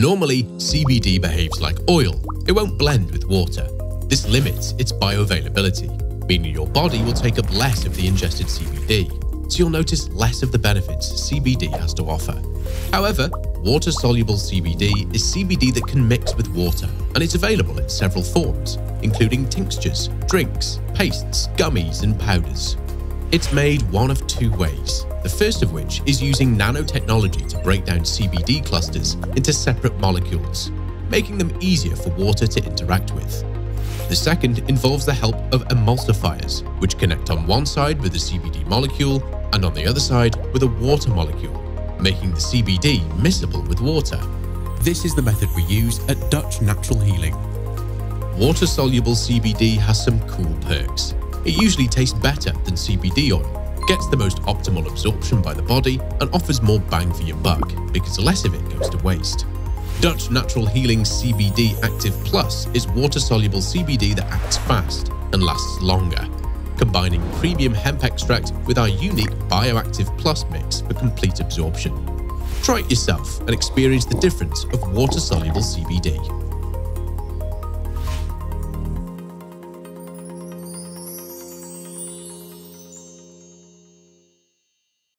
Normally, CBD behaves like oil. It won't blend with water. This limits its bioavailability, meaning your body will take up less of the ingested CBD, so you'll notice less of the benefits CBD has to offer. However, water-soluble CBD is CBD that can mix with water, and it's available in several forms, including tinctures, drinks, pastes, gummies, and powders. It's made one of two ways, the first of which is using nanotechnology to break down CBD clusters into separate molecules, making them easier for water to interact with. The second involves the help of emulsifiers, which connect on one side with the CBD molecule and on the other side with a water molecule, making the CBD miscible with water. This is the method we use at Dutch Natural Healing. Water-soluble CBD has some cool perks. It usually tastes better than CBD oil, gets the most optimal absorption by the body, and offers more bang for your buck because less of it goes to waste. Dutch Natural Healing CBD Active Plus is water-soluble CBD that acts fast and lasts longer, combining premium hemp extract with our unique Bioactive Plus mix for complete absorption. Try it yourself and experience the difference of water-soluble CBD.